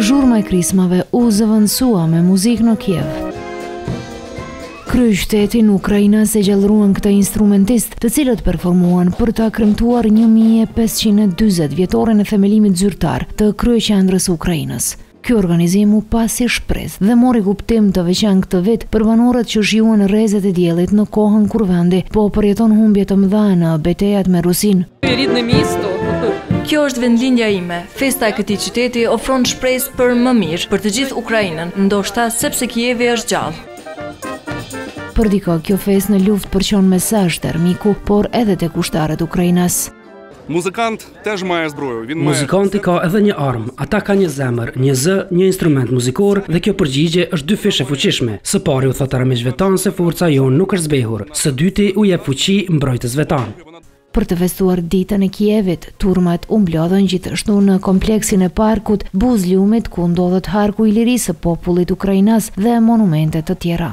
Zhurma e krismave u zëvendësua me muzikë në Kiev. Kryeqytetin ukrainas e gjallëruan këta instrumentistë të cilët performuan për ta kremtuar 1540 vjetorin e themelimit zyrtar të kryeqendrës së Ukrainës. Ky organizim u pa si shpresë dhe mori kuptim të veçantë këtë vit për banorët që shijuan rrezet e diellit në kohën kur vendi po përjeton humbje të mëdha në betejat me Rusinë. Kjo është vendlindja ime, festa e këtij qyteti ofron shpresë për më mirë për të gjithë Ukrainën, ndoshta sepse Kievi është gjallë. Për dikë kjo festë në luftë përçon mesazh te armiku, por edhe tek ushtarët ukrainas. Muzikanti ka edhe një armë, ata ka një zemër, një zë, një instrument muzikor dhe kjo përgjigje është dyfish e fuqishme. Së pari u thotë armiqve tanë se forca jonë nuk është zbehur, së dyti u jep fuqi mbrojtësve tanë. Për të festuar Ditën e Kievit, turmat u mblodhën gjithashtu në kompleksin e Parkut buzë lumit ku ndodhet Harku i Lirisë së popullit ukrainas dhe monumente të tjera.